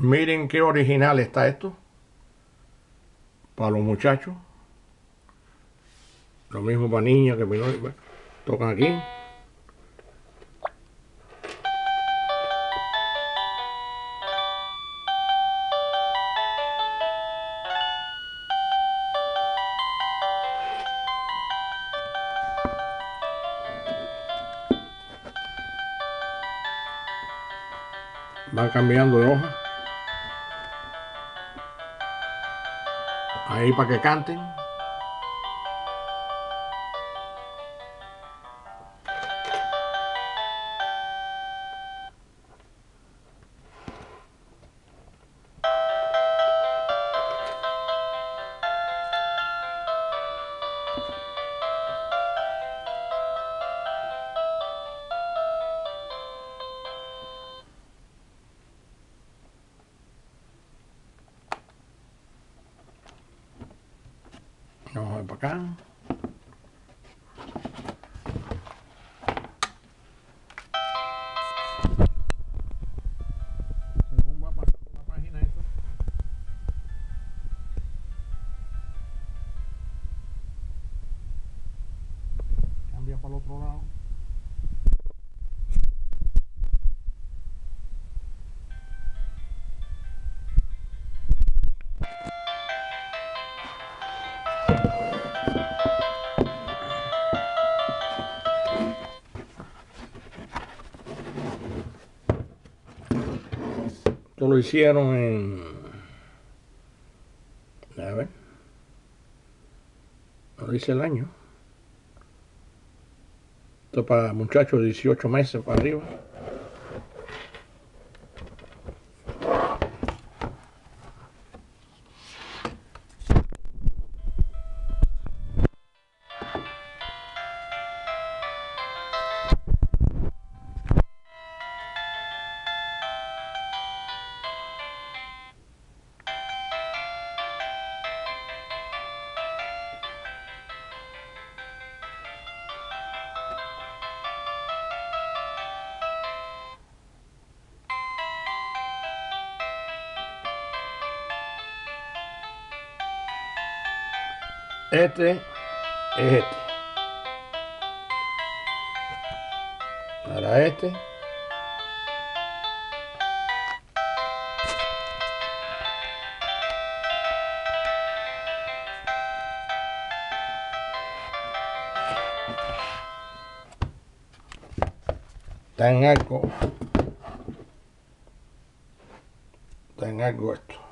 Miren qué original está esto. Para los muchachos. Lo mismo para niños que bueno, tocan aquí. van cambiando de hoja ahí para que canten Vamos a ver para acá. Según va pasando la página esto. Cambia para el otro lado. Esto lo hicieron en. A ver. No dice el año. Esto para muchachos de 18 meses para arriba. Este es este. Ahora este. Está en algo. Está en algo esto.